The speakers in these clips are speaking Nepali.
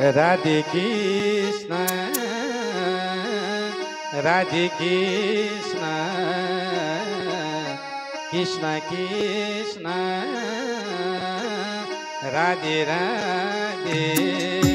राधे कृष्ण राधे कृष्ण कृष्ण कृष्ण राधे राधे।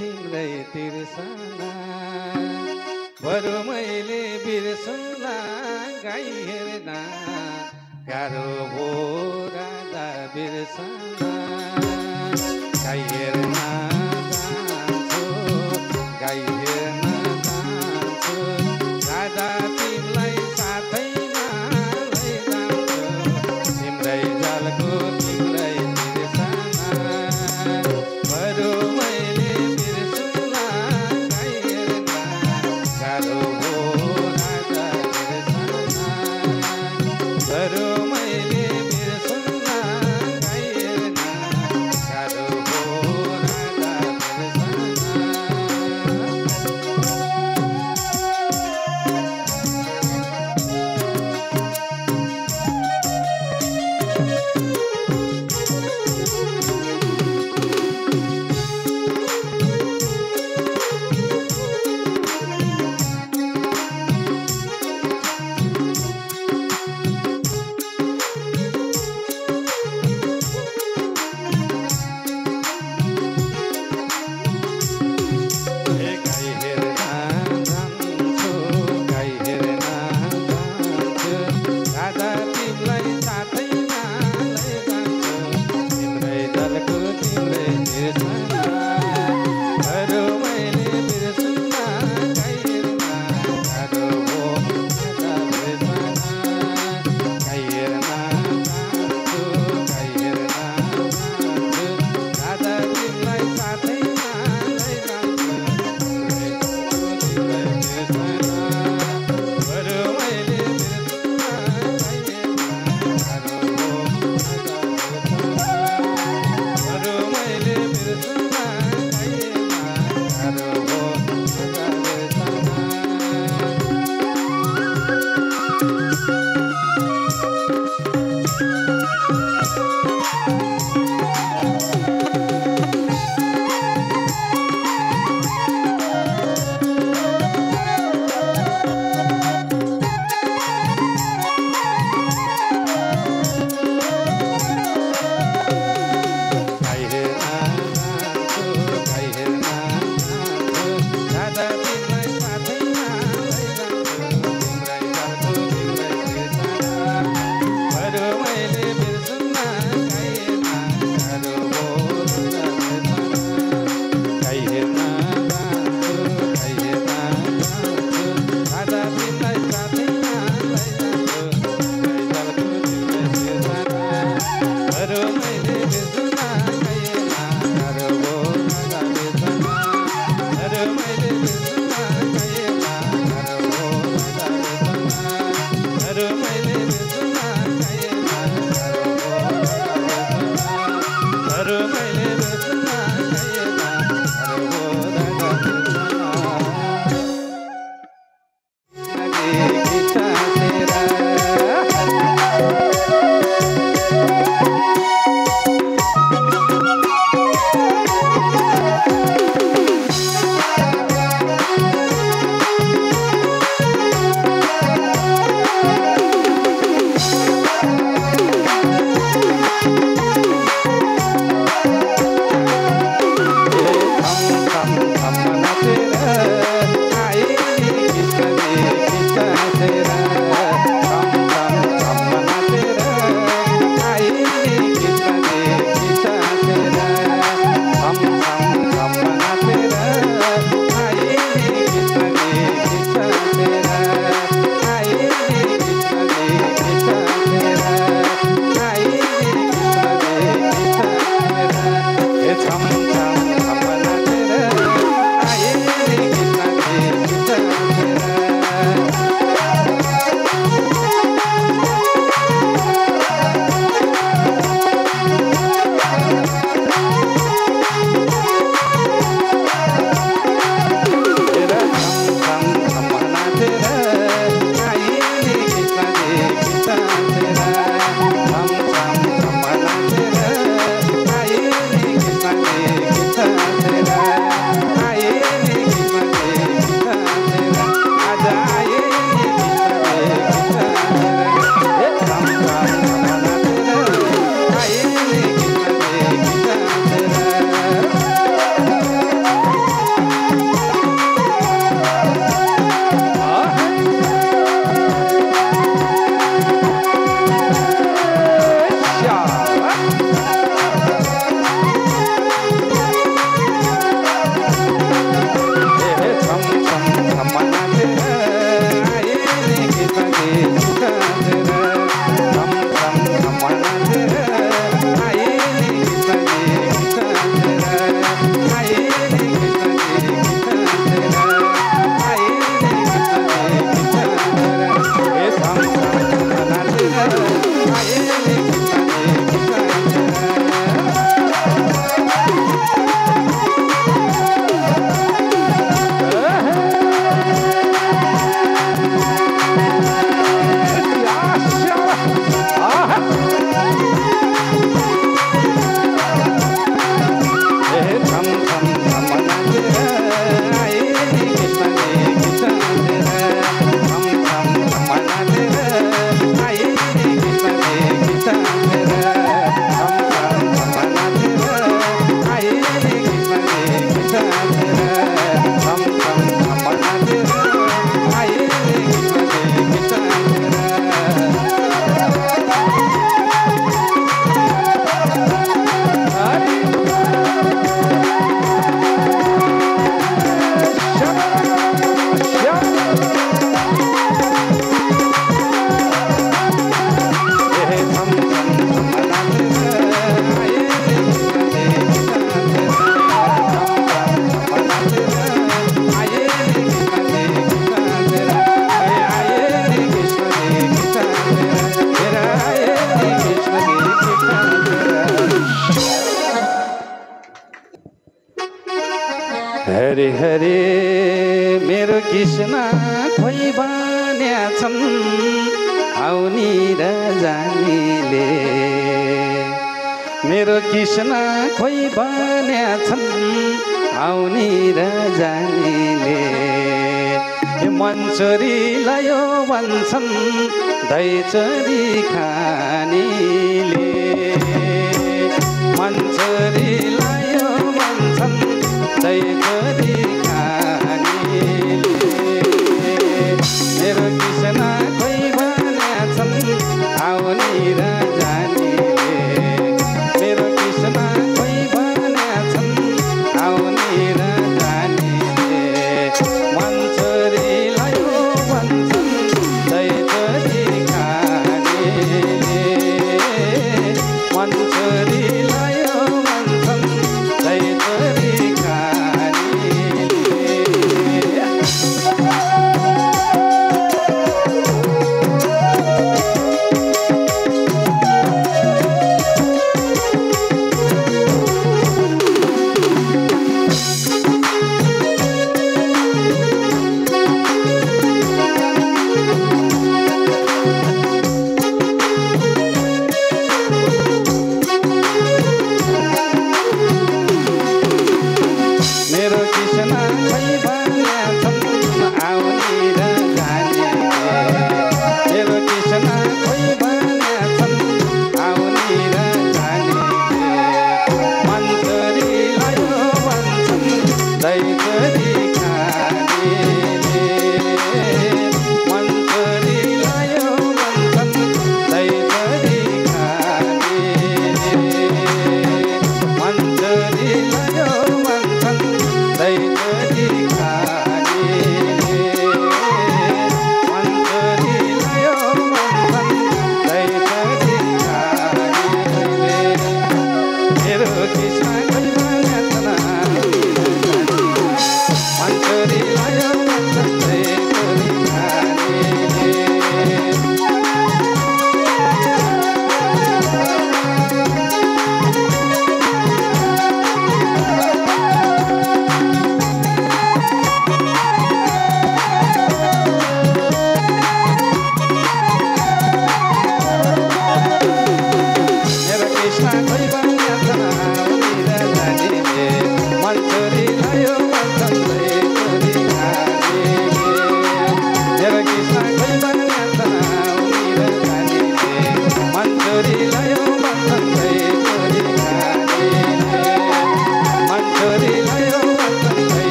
तिम्रै तिर्सना। बरु मैले बिर्सुला गाई हेर्न गाह्रो भो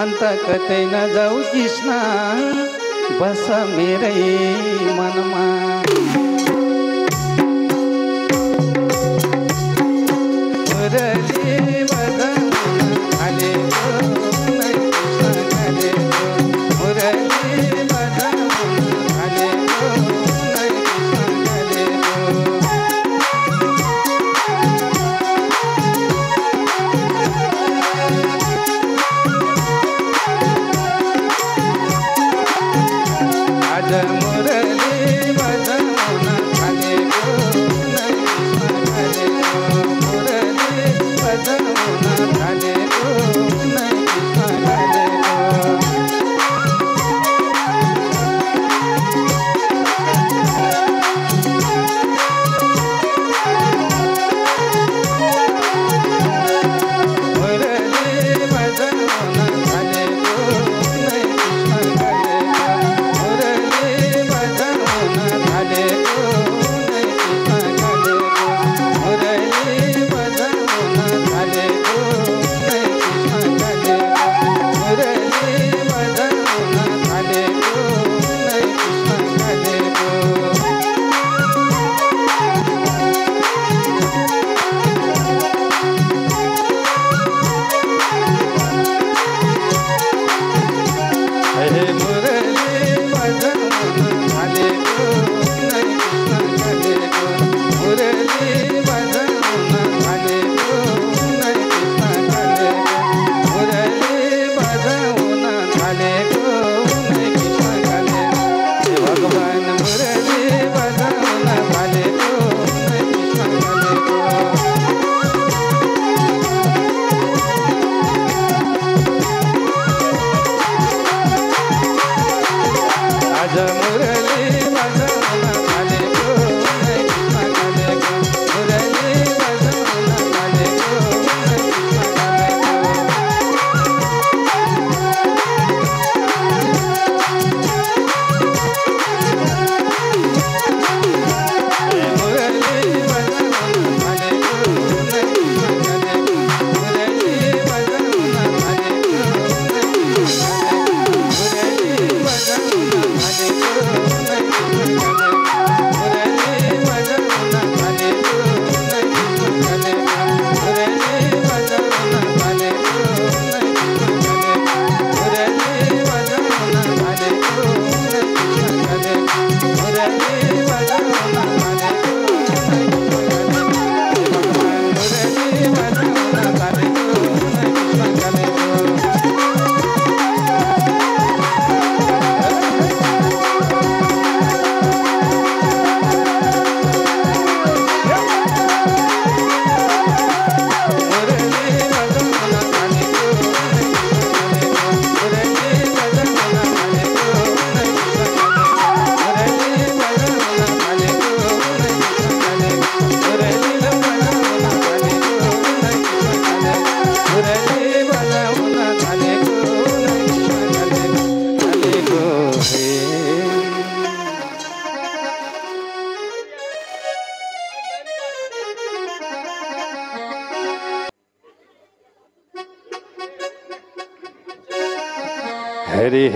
अन्त कतै नजाऊ कृष्ण बस मेरै मनमा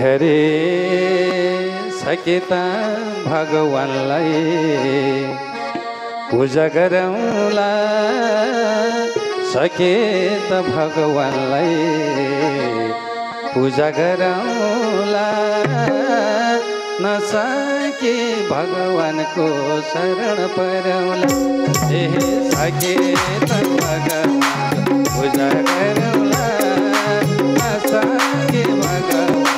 हरे सकेता भगवान्लाई पूजा गरौँला सकेत भगवान्लाई पूजा गरौँला। नसके भगवानको शरण परौला ए सकेत भगवान पूजा गरौँला। नसके भगवान।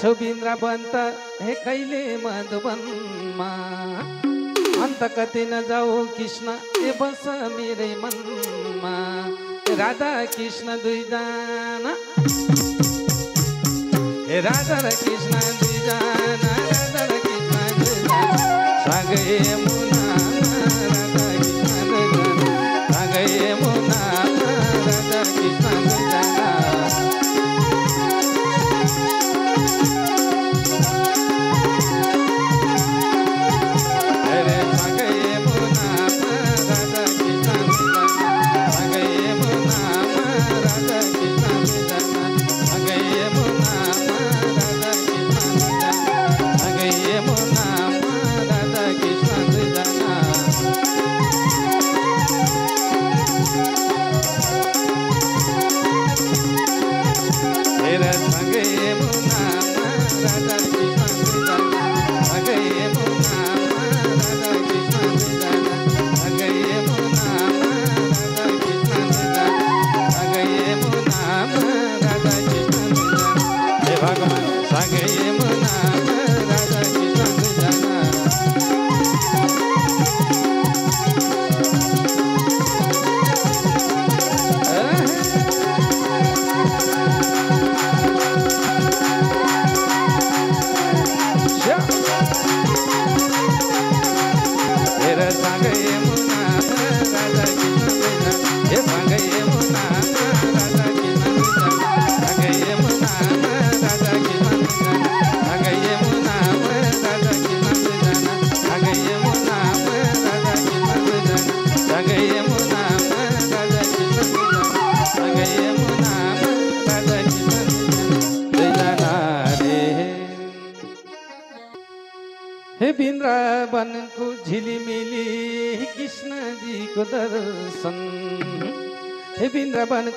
छौ बिन्द्रावन्त हे कहिले मधुबनमा? अन्त कति नजाऊ कृष्ण ए बस मेरै मनमा। राधा कृष्ण दुईजना। हे राधा र कृष्ण दुईजना राधा र कृष्ण दुईजना। सँगै मुना राधा कृष्ण दुईजना। सँगै मुना राधा कृष्ण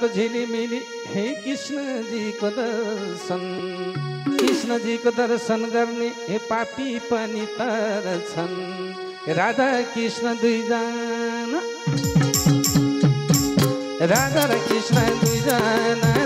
को झिलिमिली हे कृष्णजीको दर्शन। कृष्णजीको दर्शन गर्ने हे पापी पनि तर छन्। राधा कृष्ण दुईजना। राधा र कृष्ण दुईजना।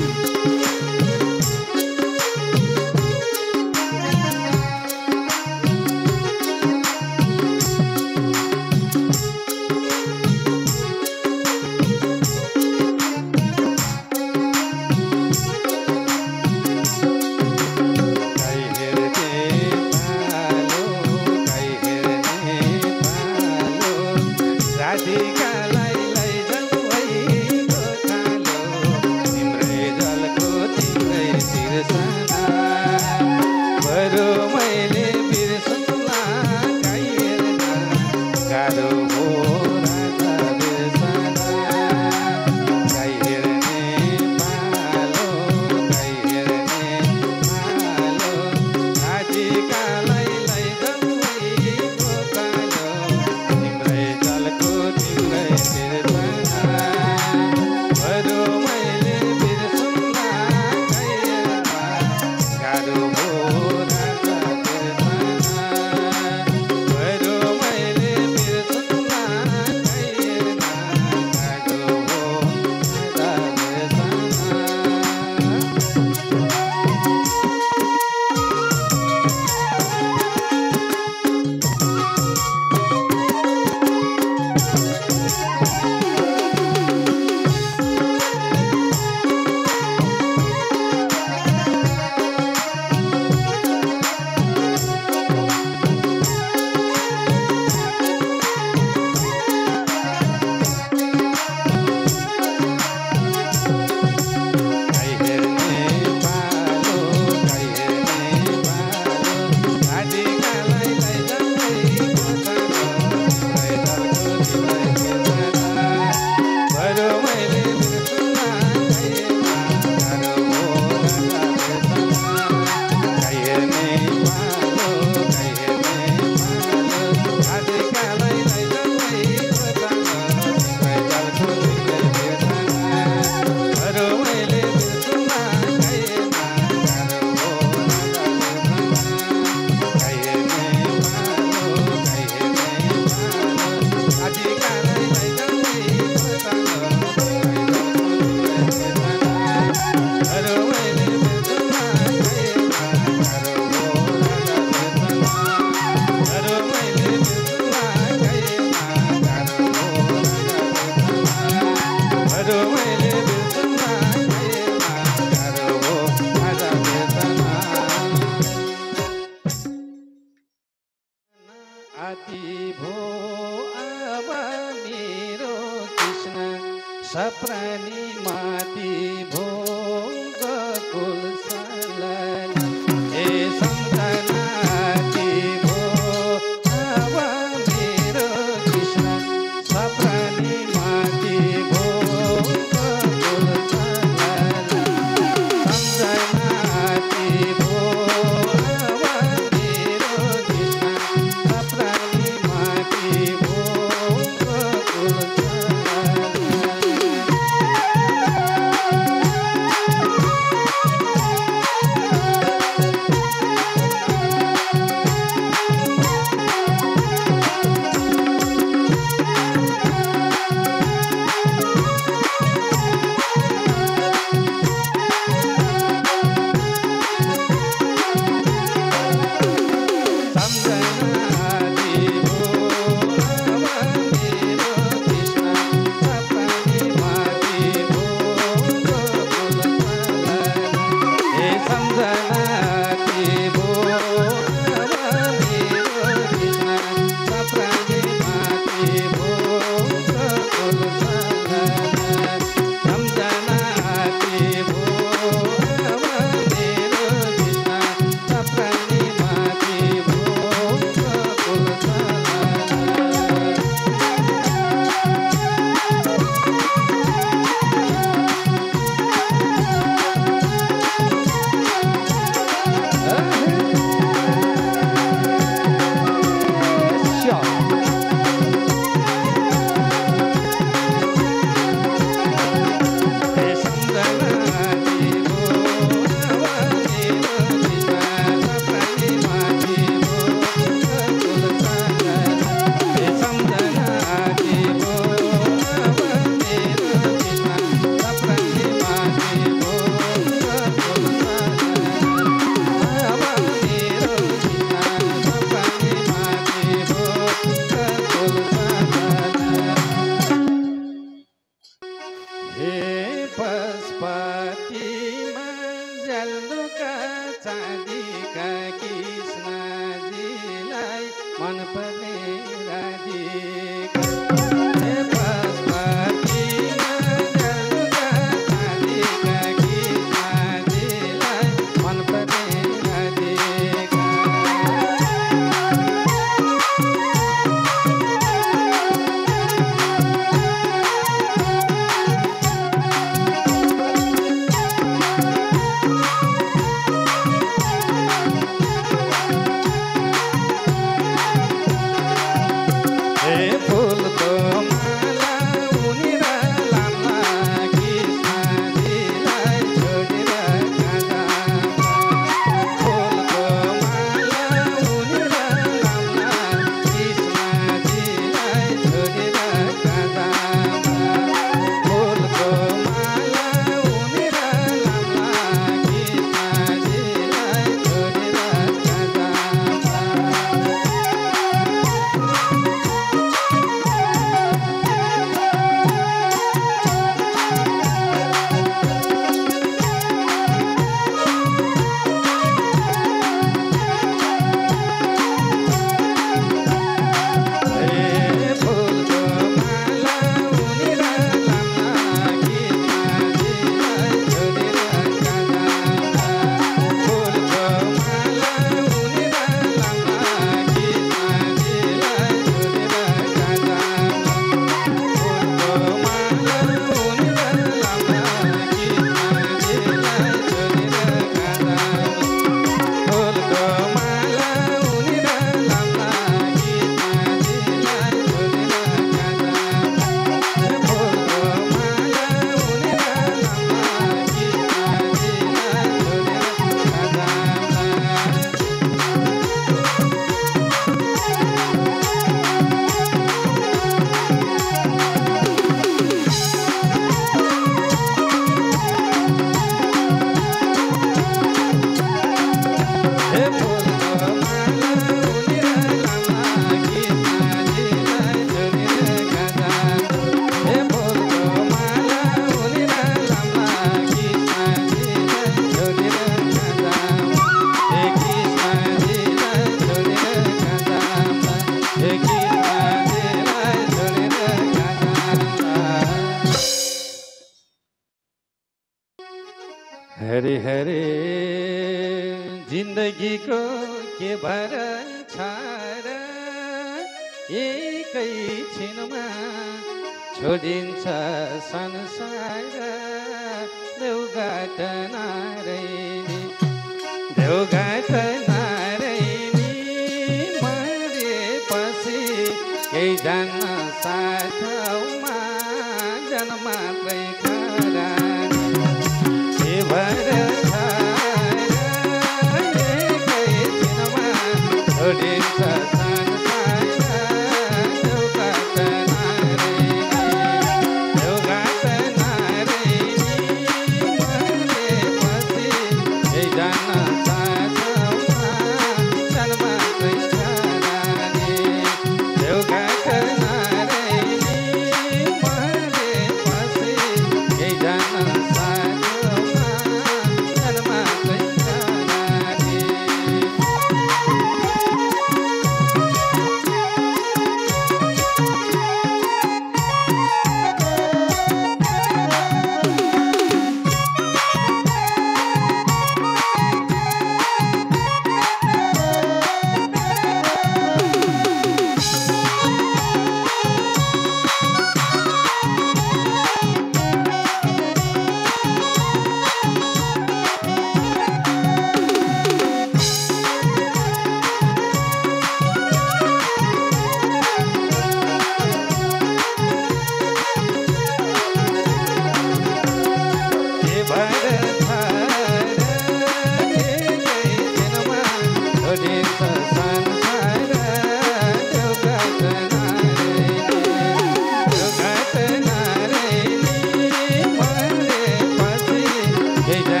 Hey, Dad.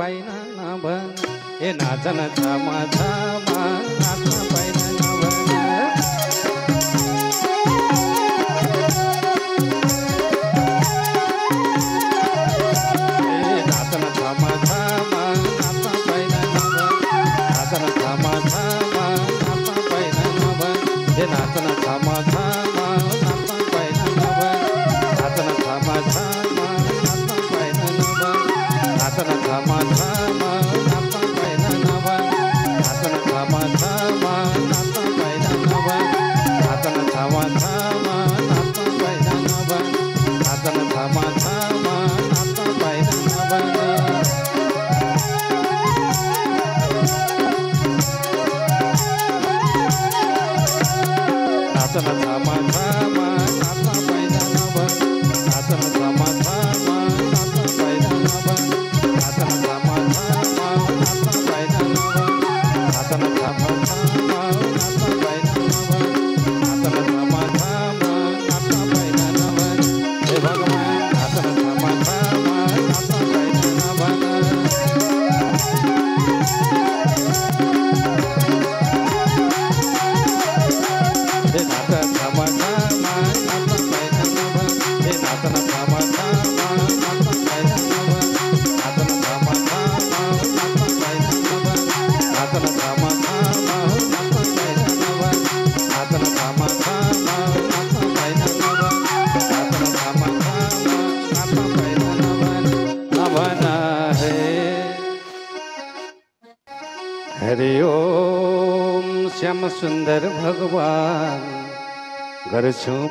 पाहिना ना भन हे नाचनाचा माझा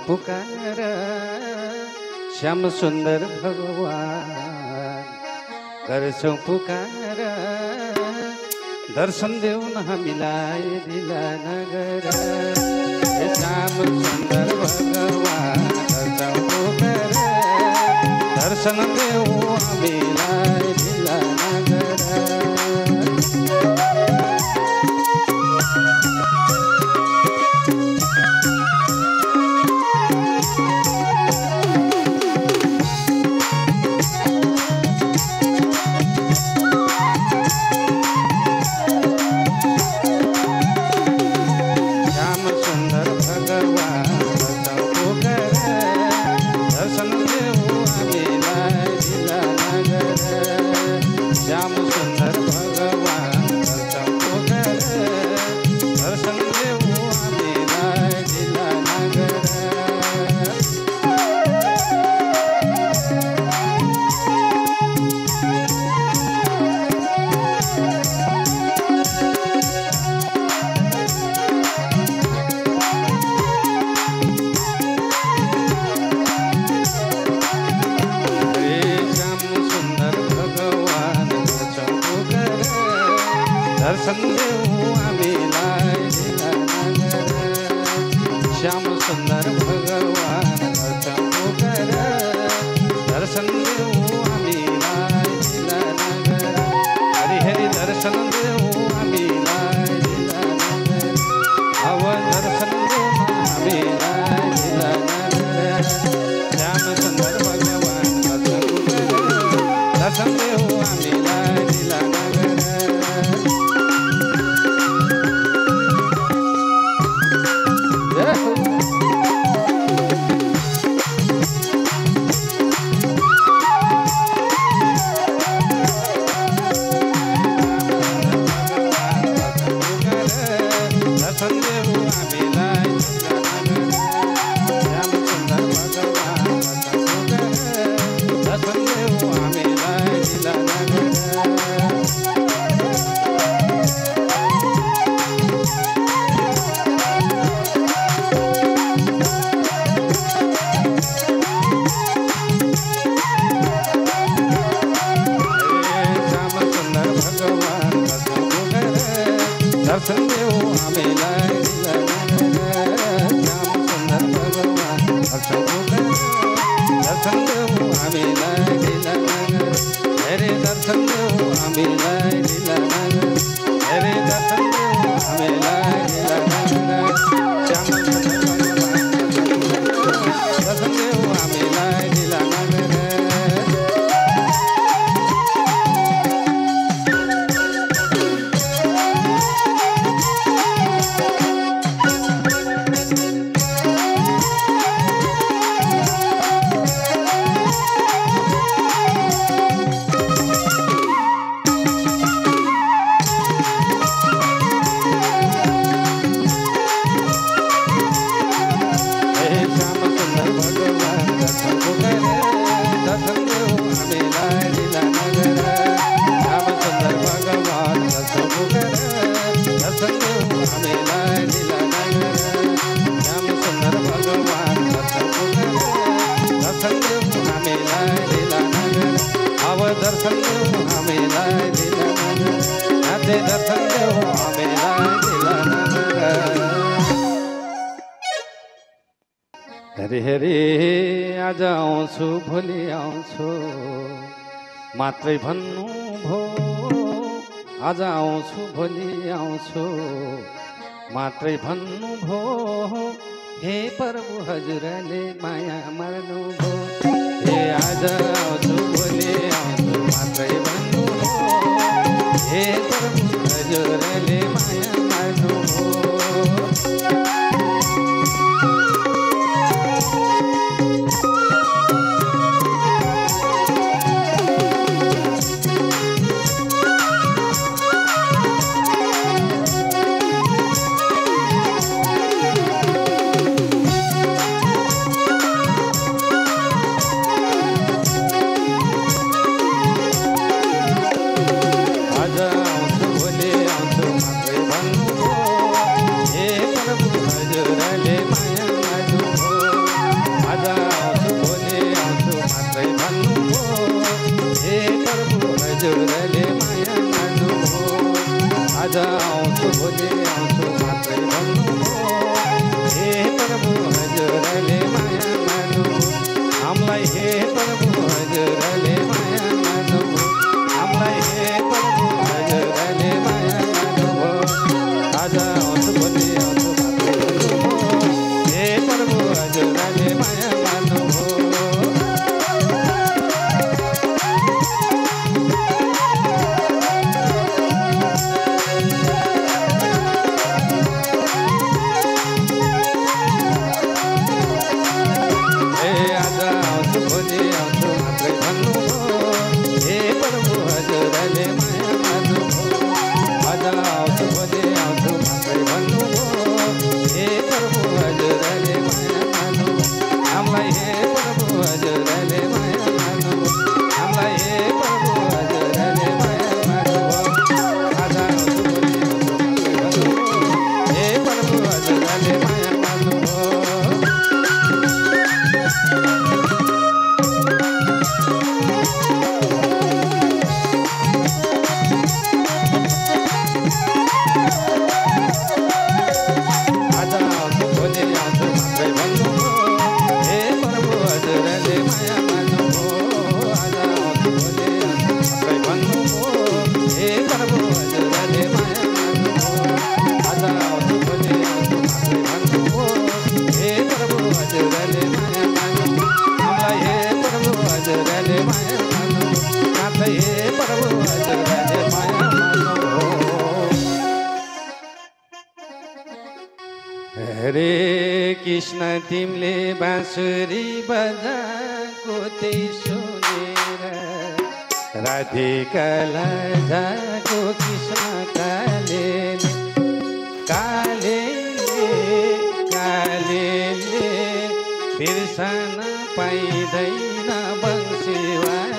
पुकार। श्याम सुन्दर भगवान गर्छौँ पुकार। दर्शन देऊ न हामीलाई दिला नगर। श्याम सुन्दर भगवान गर्छौँ पुकार। दर्शन देऊ हामीलाई दर्शन देऊ हामीलाई हरि हरि आज आउँछु भोलि आउँछु। मात्रै भन्नु भो आज आउँछु भोलि आउँछु। मात्रै भन्नु भो हे प्रभु हजुरले माया मार्नु भो। हे आज आउँछु भोलि आउँछु। मात्र बंधु हो हे प्रभु नज़र ले माया बिर्सन पाइँदैन बङ्सीवाले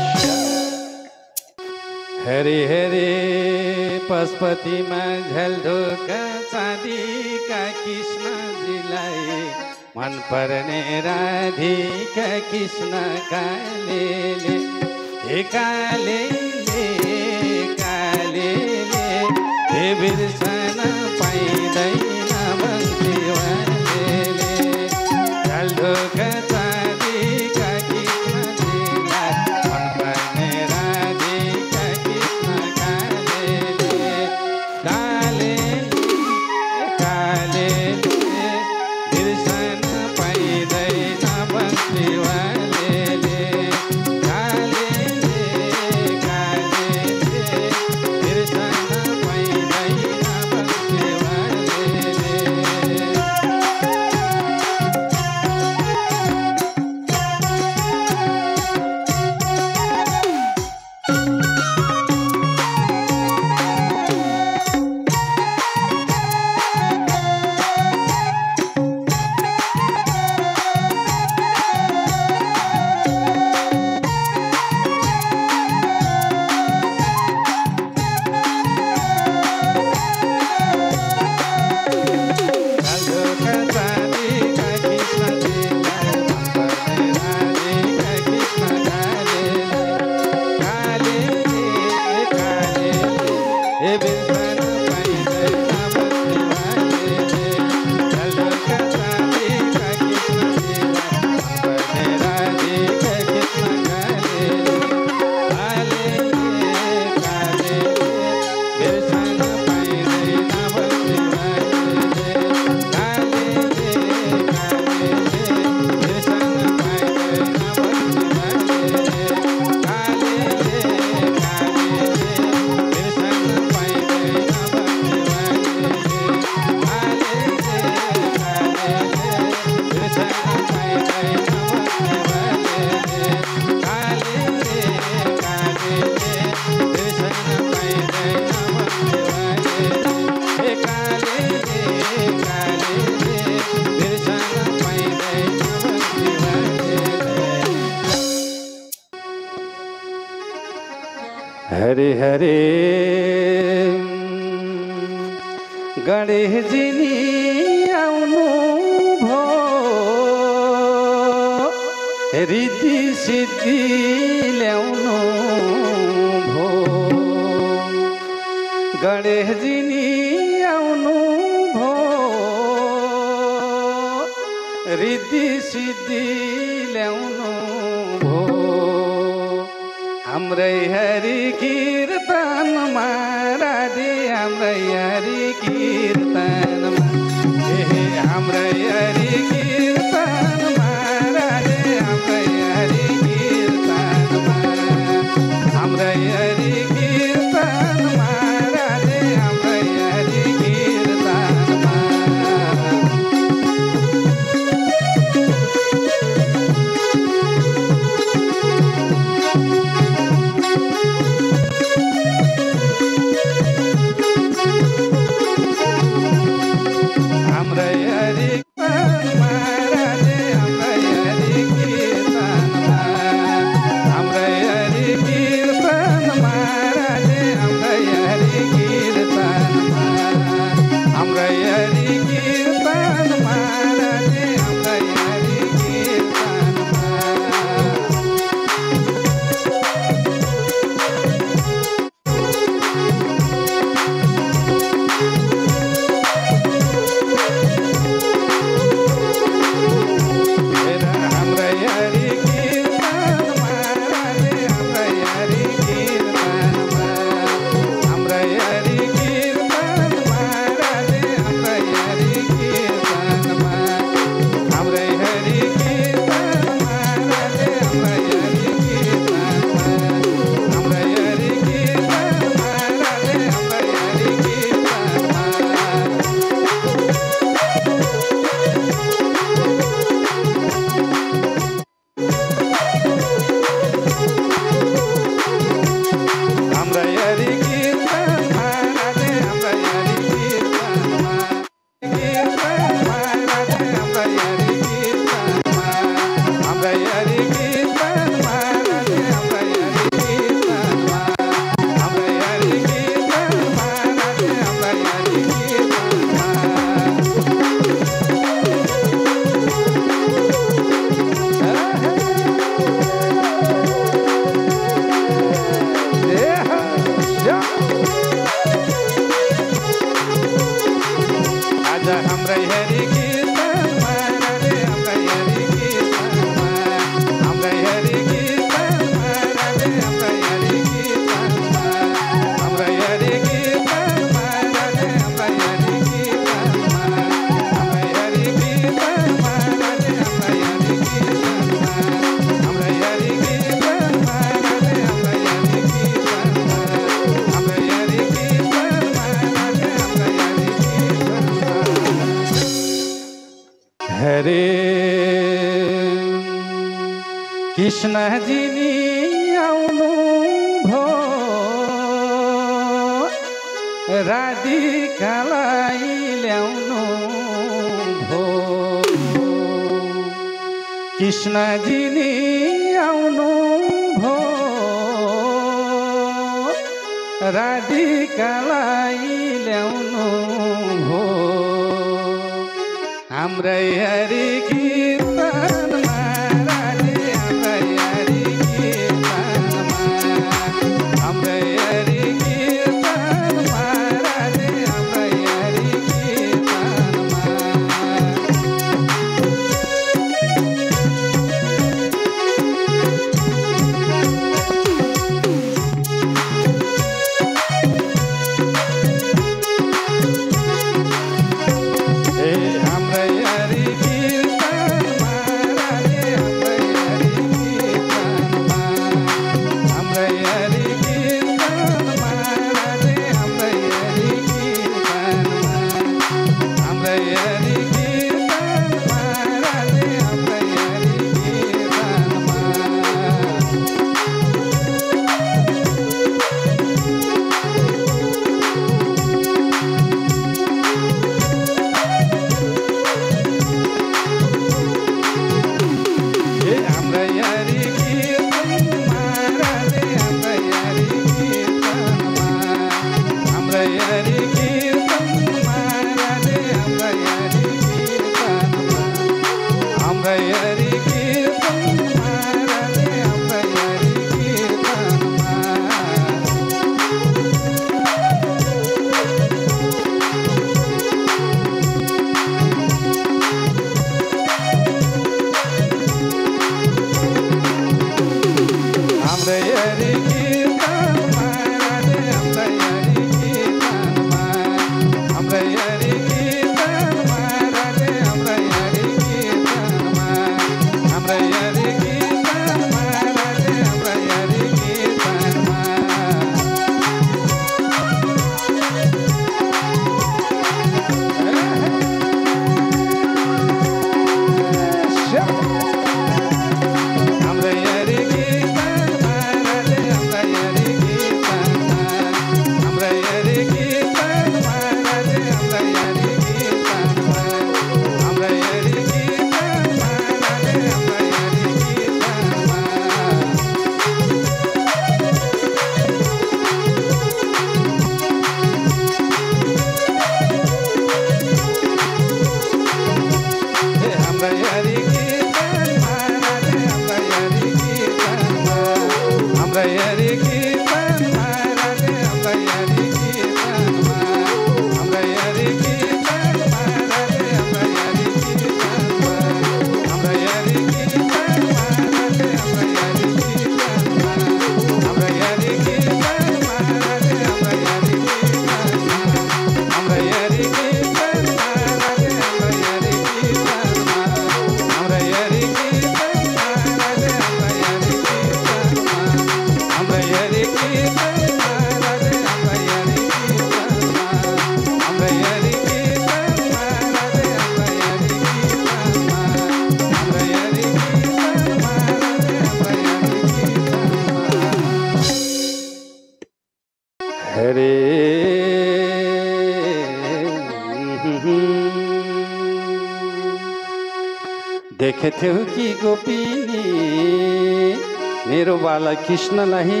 कृष्णलाई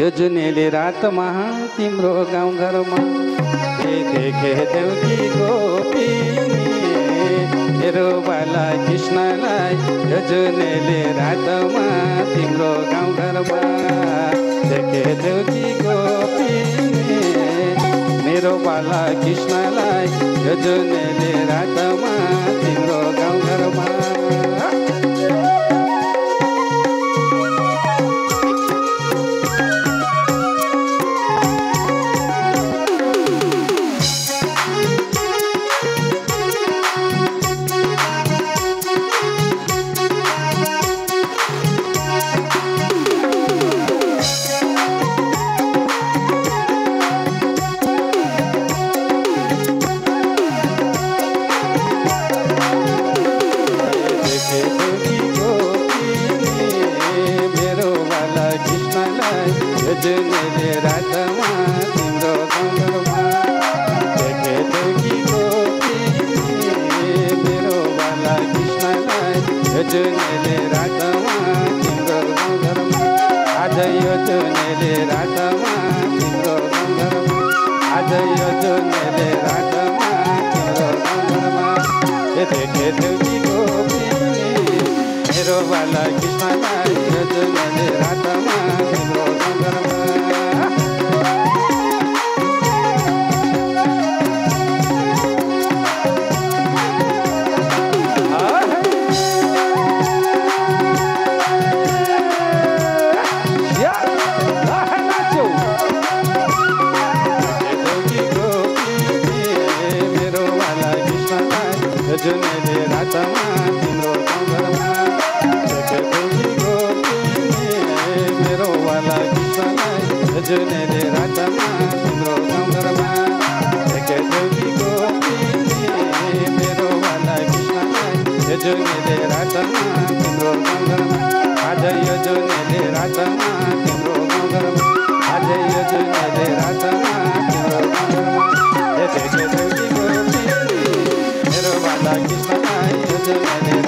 यो जुनेले रातमा तिम्रो गाउँघरमा देखे देउकीको मेरो बाला कृष्णलाई यो जुनेले रातमा तिम्रो गाउँघरमा देखे गोपी मेरो बाला कृष्णलाई यो जुनेले रातमा तिम्रो गाउँ घरमा। जुनेले रातमा तिम्रो गाउँघरमा देखेथ्यौ कि गोपी मेरो बाला कृष्णलाई यो जुनेले रातमा तिम्रो गाउँघरमा आज यो जुनेले रातमा तिम्रो गाउँघरमा आज यो जुनेले रातमा तिम्रो गाउँघरमा ए देखेथ्यौ कि गोपी मेरो बाला कृष्णलाई जुनेले रातमा तिम्रो गाउँघरमा आज यो जुनेले रातमा तिम्रो गाउँघरमा आज यो जुनेले रातमा तिम्रो गाउँघरमा मेरो बाला कृष्णलाई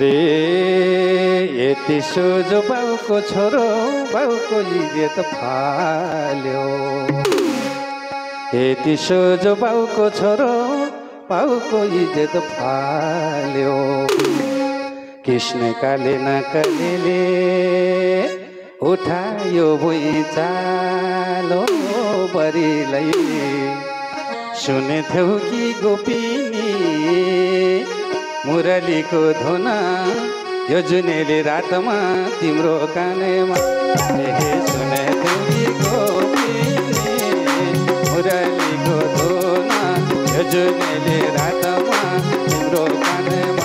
रे यति सोझो बाउको छोरो बाउको इज्जत फाल्यो। यति सोझो बाउको छोरो बाउको इज्जत फाल्यो। कृष्ण काले नकलीले उठायो भुइँचालो बरीलाई सुनेथ्यौ कि गोपिनी मुरलीको धुन यो जुनेली रातमा तिम्रो कानेमा सुनेथ्यौ कि गोपिनी मुरलीको धुन यो जुनेली रातमा तिम्रो कानेमा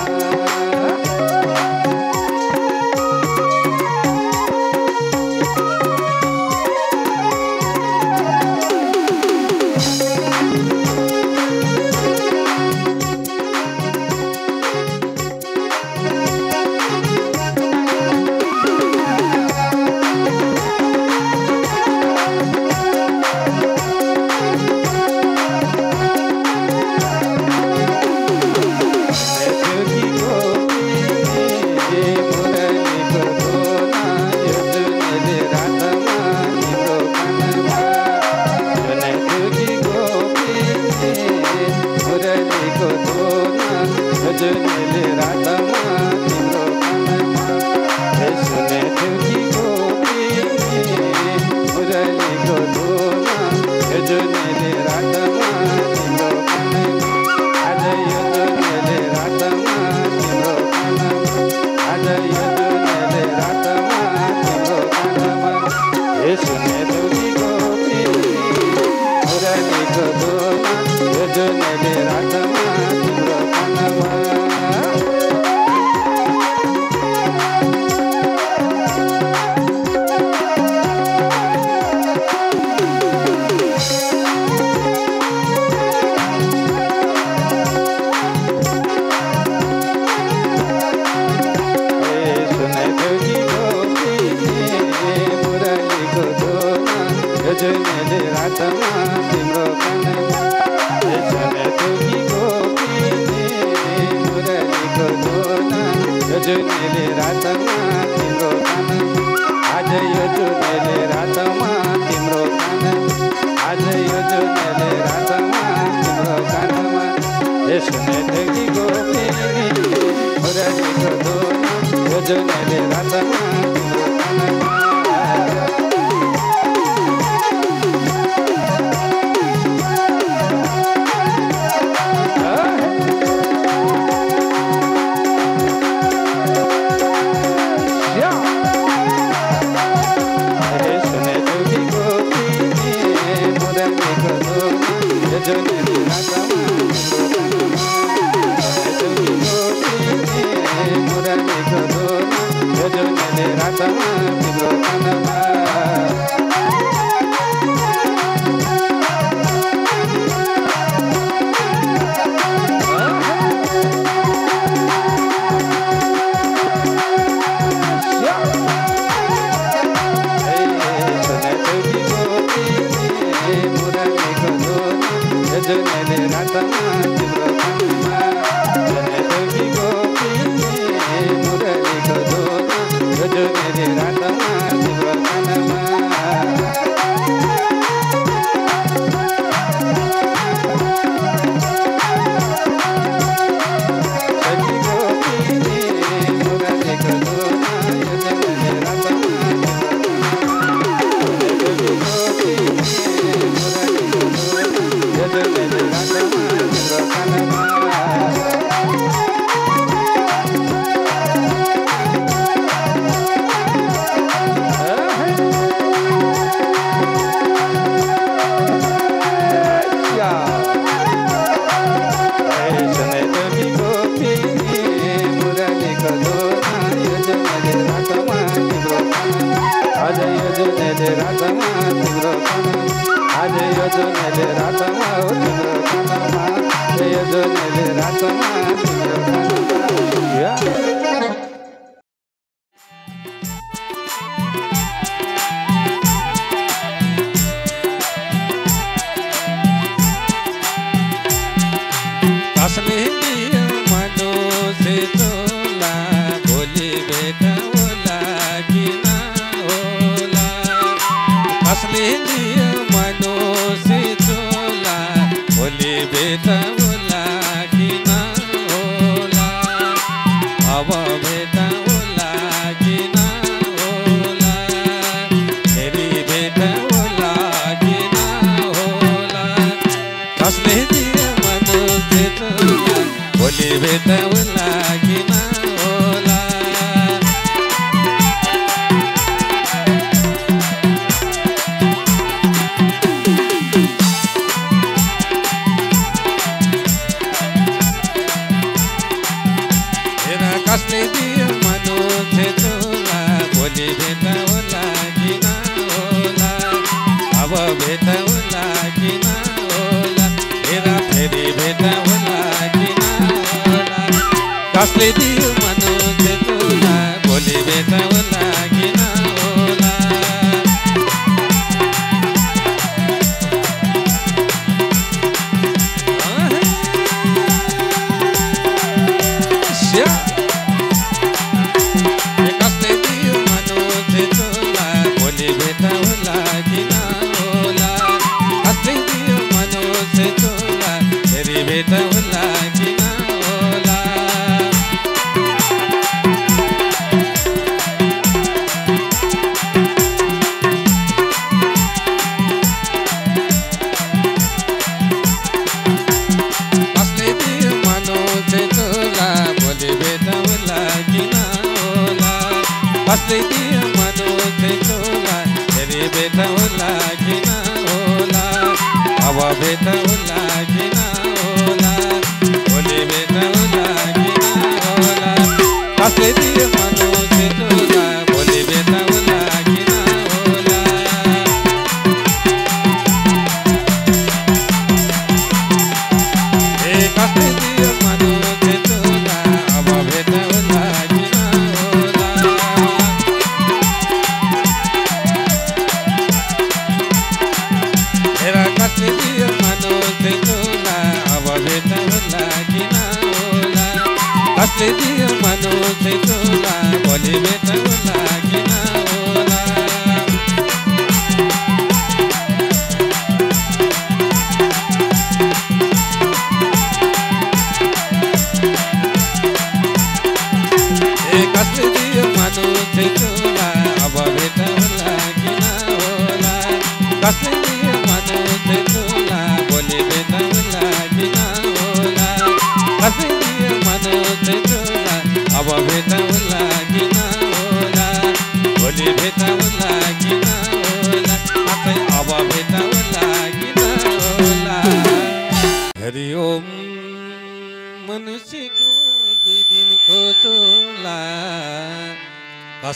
Yeah.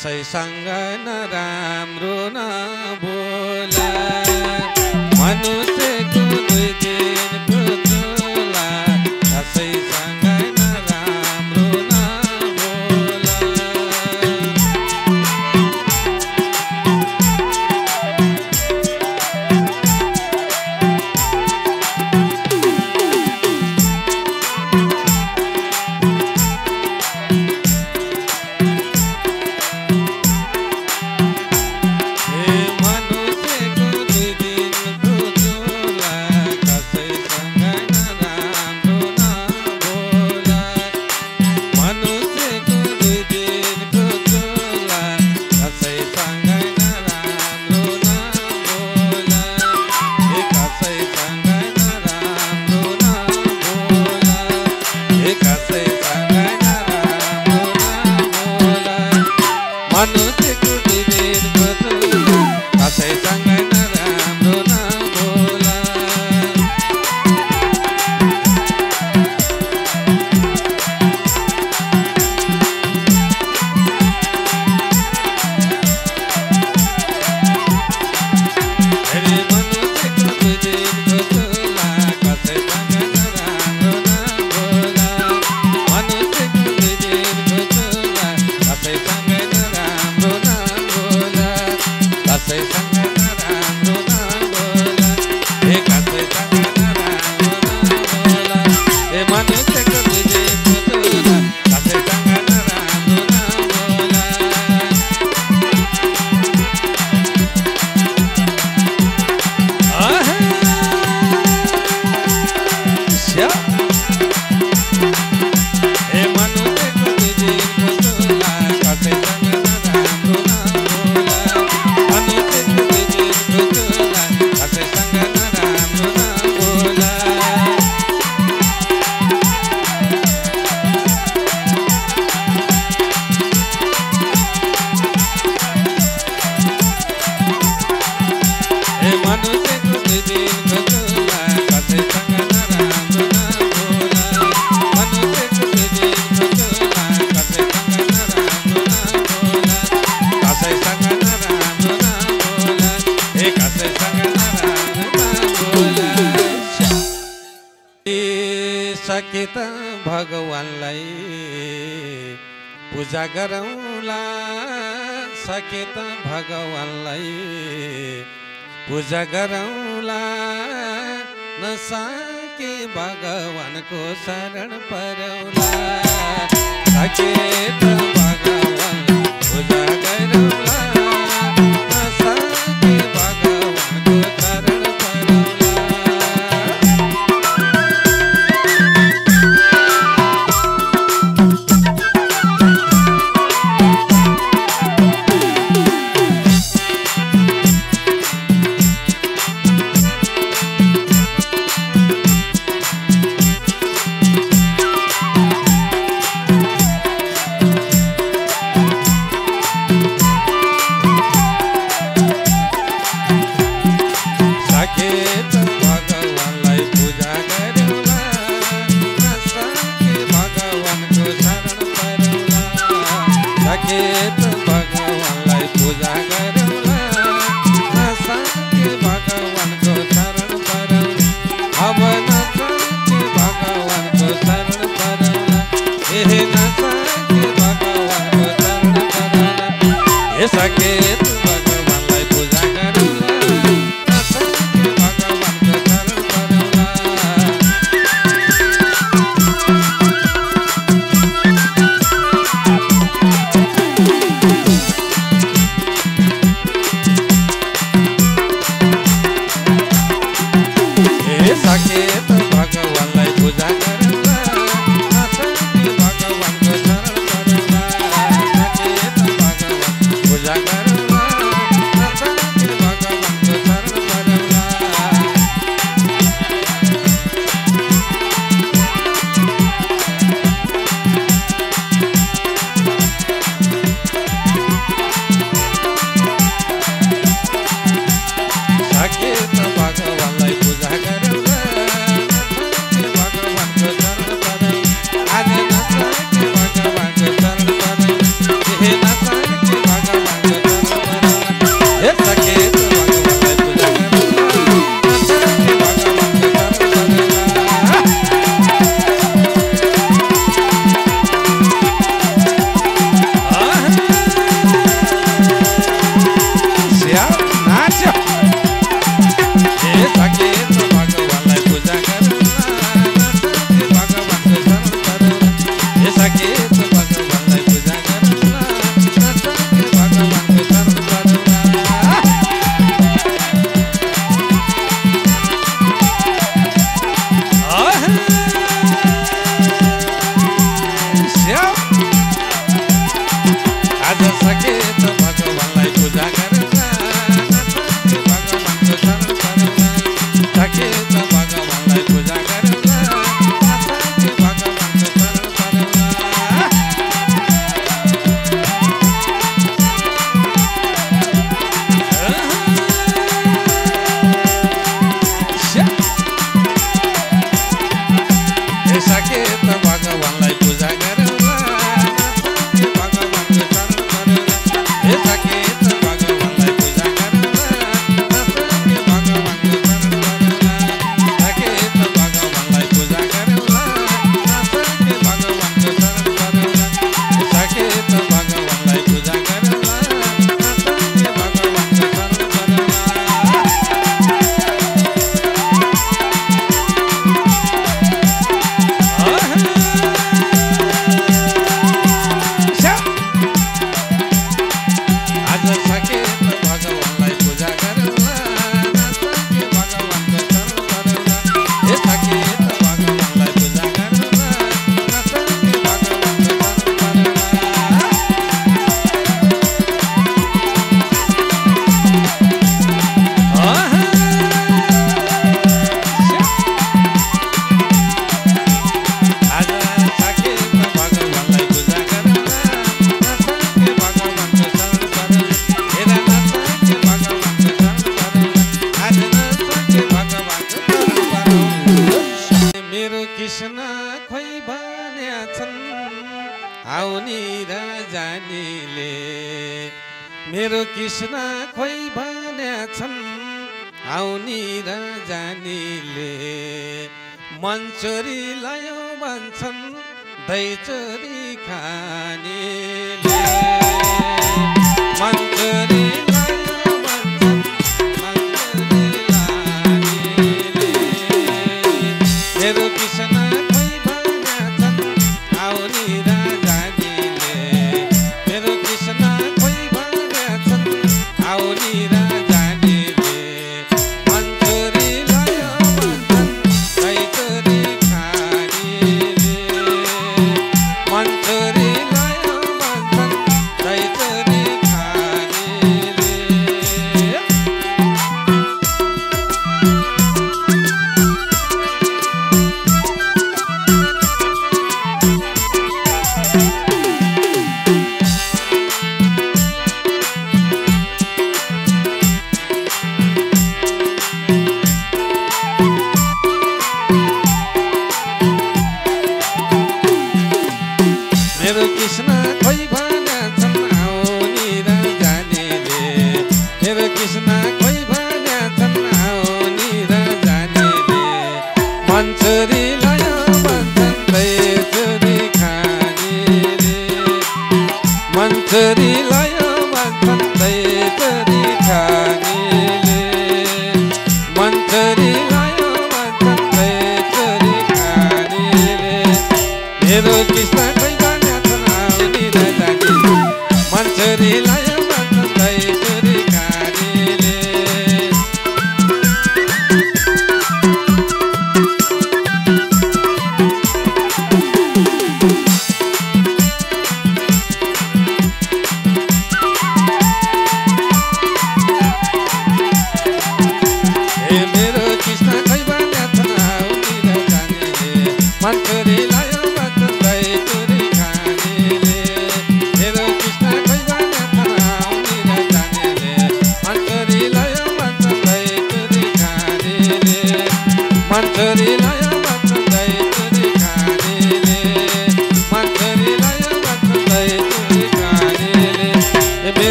कसैसँग नराम्रो नबोला मनुष्यको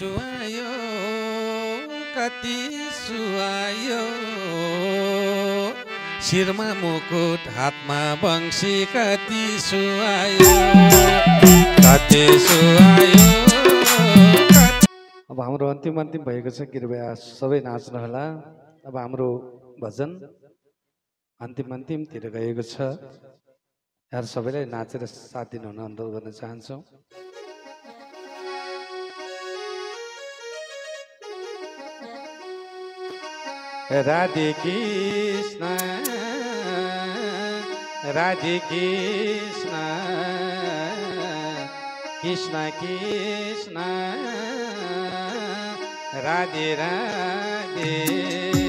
सुहायो कति सुहायो। शिरमा मुकुट हातमा बंशी कति सुहायो कति सुहायो अब हाम्रो अन्तिम अन्तिम भएको छ कृपया सबै नाच्नुहोला। अब हाम्रो भजन अन्तिम अन्तिमतिर गएको छ। यार सबैलाई नाचेर साथ दिनुहुन अनुरोध गर्न चाहन्छौँ। राधे कृष्ण राधे कृष्ण कृष्ण कृष्ण राधे राधे।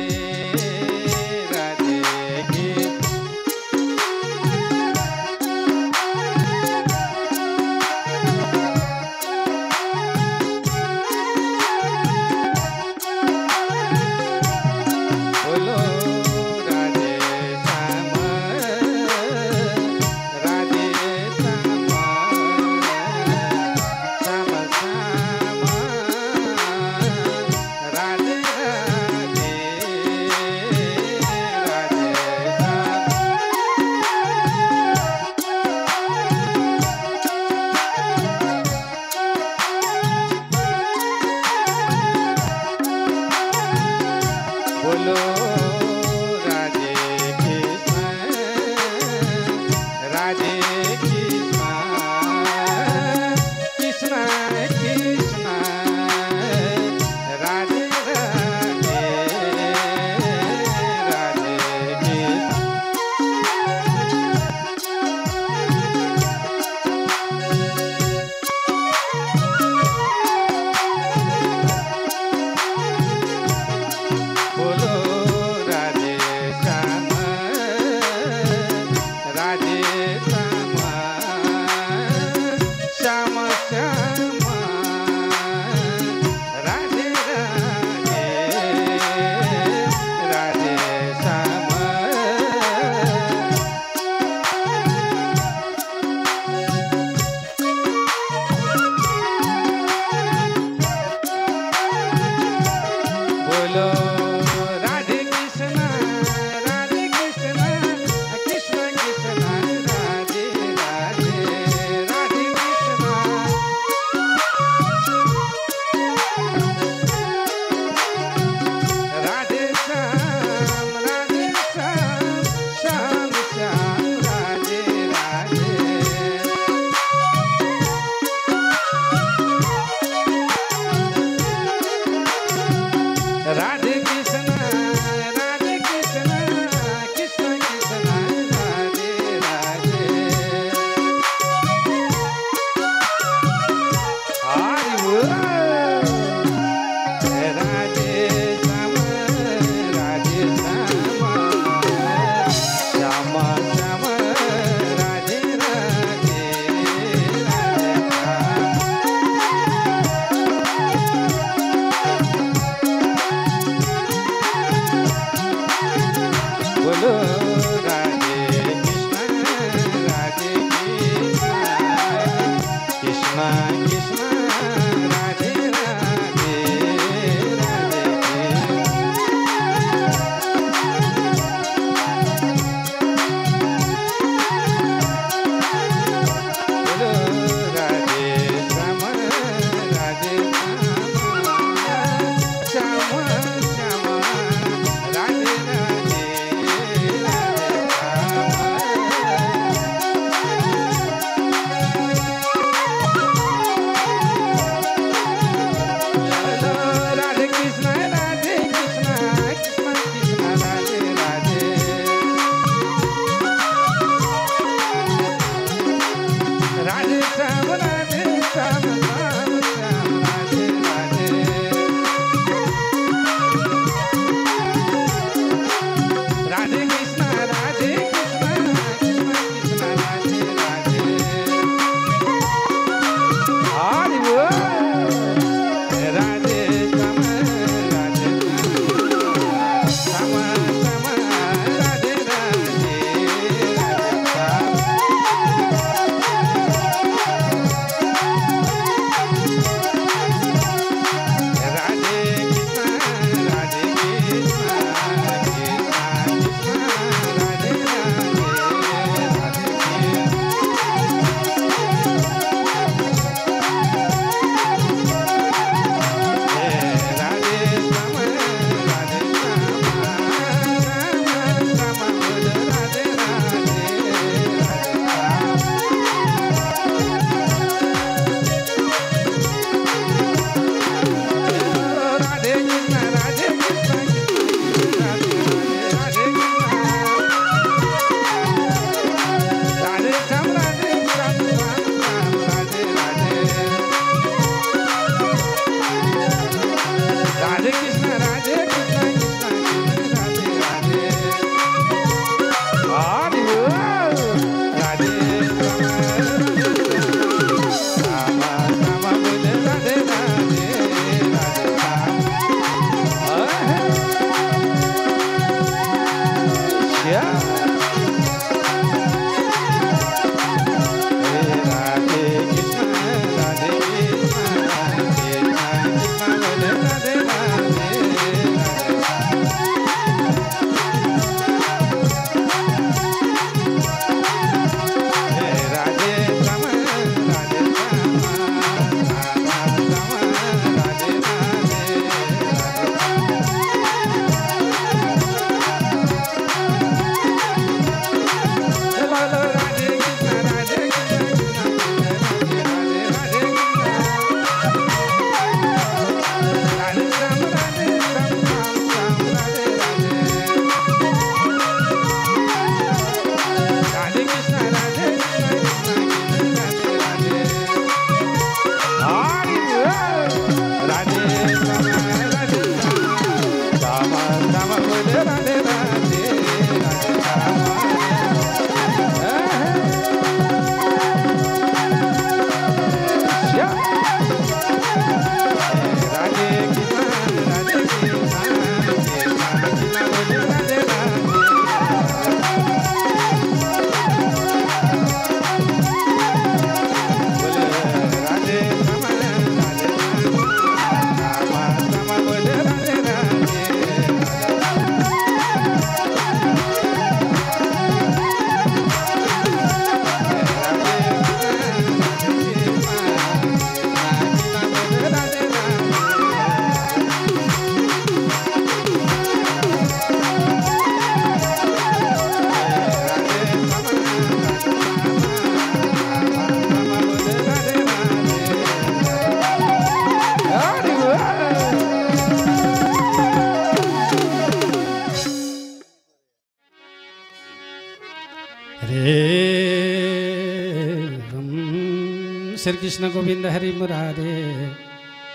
कृष्ण गोविंद हरि मुरारे,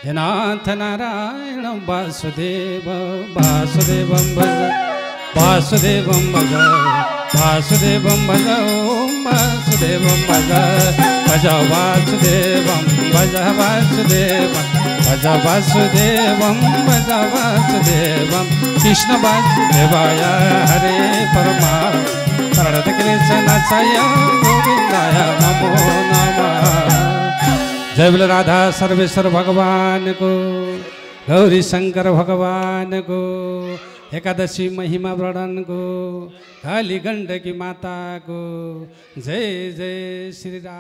हे नाथ नारायण वासुदेव, वासुदेवं भज वासुदेवं भज वासुदेवं भज वासुदेवं भज भज वासुदेवं भज वासुदेवं भज वासुदेवं भज वासुदेवं। कृष्ण वासुदेवाय, हरे परमा प्रणत कृष्णाचाय गोविंदाय, नमो नमः। जय बोल राधा सर्वेश्वर भगवान को गौरी शंकर भगवान को एकादशी महिमा वर्णन को काली गंडकी माता को जय जय श्री राधे